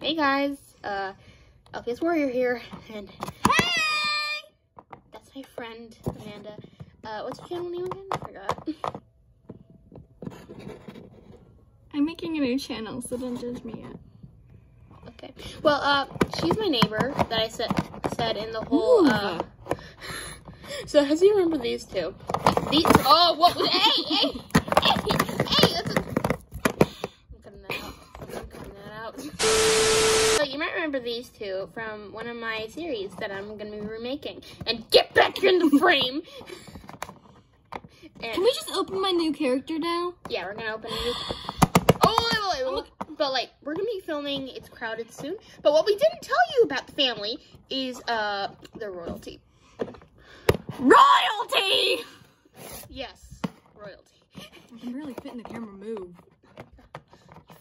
Hey guys, uh, LPS Warrior here, and hey! That's my friend, Amanda. Uh, what's your channel name again? I forgot. I'm making a new channel, so don't judge me yet. Okay. Well, uh, she's my neighbor that I said said in the whole, uh, so how do you remember these two? These, oh, what was, hey, hey, hey, hey, that's a, I'm cutting that out. I'm cutting that out. So you might remember these two from one of my series that I'm going to be remaking. And get back in the frame! And, Can we just open my new character now? yeah, we're gonna open it. Oh, wait, wait, wait, but like, we're gonna be filming It's Crowded soon. But what we didn't tell you about the family is uh the royalty. Royalty! Yes, royalty. I can really fit in the camera move.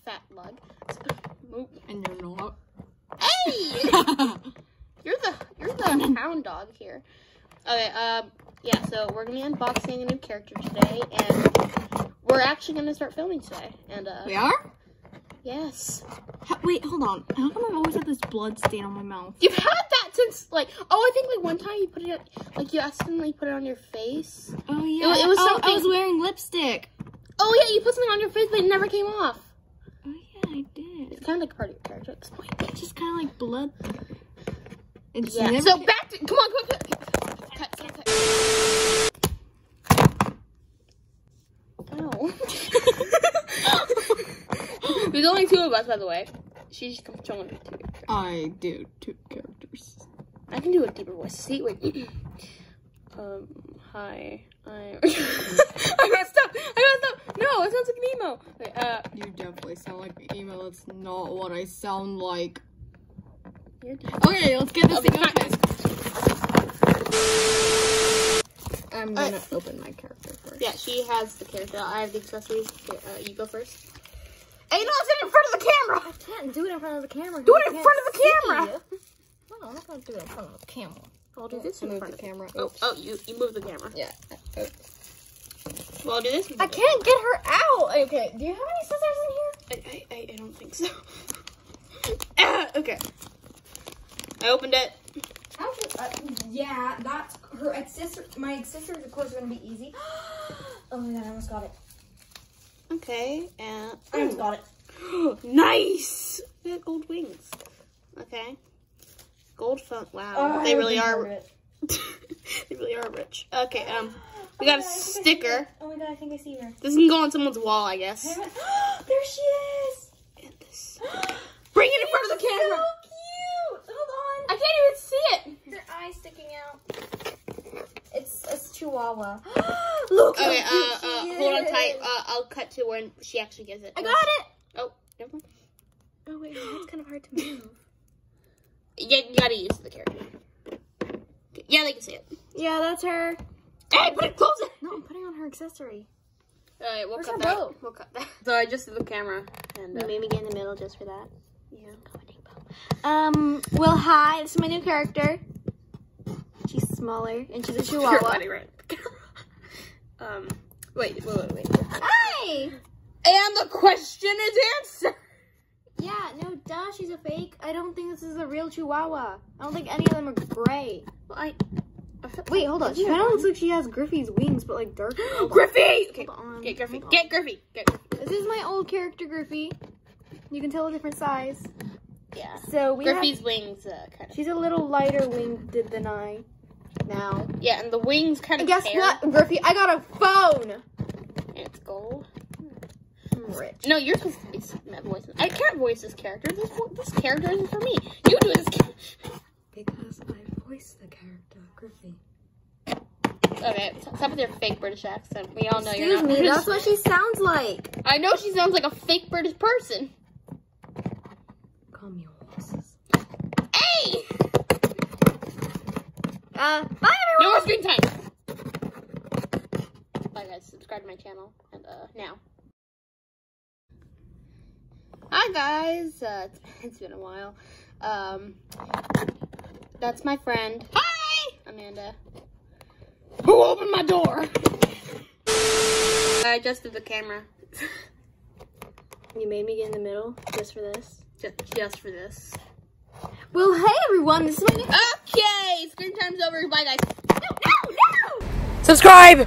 Fat lug. Move. And you're not. Hey, you're the you're the hound dog here. Okay, um, yeah. So we're gonna be unboxing a new character today, and we're actually gonna start filming today. And uh, we are? yes, Ha- wait, hold on. How come I've always had this blood stain on my mouth? you've had that since like oh, I think like one time you put it like you accidentally put it on your face. Oh yeah. wa- it was oh, I was wearing lipstick. Oh yeah, you put something on your face, but it never came off. Oh yeah, I did. It's kind of like a part of your character. Explain. It's just kind of like blood. Yeah. So back to come on, come on. Cut, cut, cut. Ow. There's only two of us, by the way. She's controlling two characters. I do two characters. I can do a deeper voice. See, wait. um, hi. I. I messed up. I messed up. No, it sounds like an emo. Wait, uh, You definitely sound like an email. That's not what I sound like. You're deep. Okay, let's get this Okay, thing open. fine. I'm gonna open my character first. Yeah, she has the character. I have the accessories. Here, uh, you go first. Hey, no, sit in front of the camera. I can't do it in front of the camera. Do it in front of the camera. No, I'm not gonna do it in front of the camera. I'll do this in front of the camera. Oh, oh, you you move the camera. Yeah. Well, I'll do this. I can't get her out. Okay. Do you have any scissors in here? I, I, I, I don't think so. Ah, okay. I opened it. uh, yeah, that's her accessor. My accessories, of course, are gonna be easy. oh my god, I almost got it. Okay, and I almost got it. nice. They have gold wings. Okay. Gold phone. Wow, Oh, they I really are. they really are rich. Okay, um, we got a Oh my God, I think I see sticker. Oh my god, I think I see her. This can go on someone's wall, I guess. there she is. And this. Bring it in front of the camera. So cute. Hold I can't even see it. On. Their eyes sticking out. It's a chihuahua. Look. Okay, how uh, cute uh, she hold on tight. Uh, I'll cut to when she actually gets it. I got it. Oh, never mind. Oh wait, that's kind of hard to move. Yeah, you gotta use the character. Yeah, they can see it. Yeah, that's her. Hey, put it closer. No, I'm putting on her accessory. Alright, we'll Where's cut that. bow? We'll cut that. So I just did the camera and You uh, made me get in the middle just for that. yeah. Um, well, hi, this is my new character. Smaller, and she's a chihuahua. body right. um, wait, wait, wait, wait. Hi! And the question is answered. Yeah, no, duh, she's a fake. I don't think this is a real chihuahua. I don't think any of them are gray. Well, I. Wait, hold on. She kind of looks like she has Griffey's wings, but like dark. Griffey. Okay, get Griffey. Get Griffey. Get Griffey. This is my old character, Griffey. You can tell a different size. Yeah. So we have, Griffey's wings, uh, kind of. she's a little lighter winged than I now. Yeah, and the wings kind And of. guess tear, what, Griffey? I got a phone. And it's gold. I'm rich. No, you're supposed to be that voice. I can't voice this character. This this character isn't for me. You do this. Because I voice the character, Griffey. okay, stop with your fake British accent. We all know you're Excuse not. me, British. that's what she sounds like. I know she sounds like a fake British person. Calm your horses. Hey! Uh, bye No more everyone. screen time. Bye guys, subscribe to my channel and uh now. Hi guys, uh, it's, it's been a while. Um, that's my friend. Hi, Amanda. Who opened my door? I adjusted the camera. You made me get in the middle just for this. Just, just for this. Well, hey everyone, this is my new- Okay, screen time's over. Bye, guys. No, no, no! Subscribe!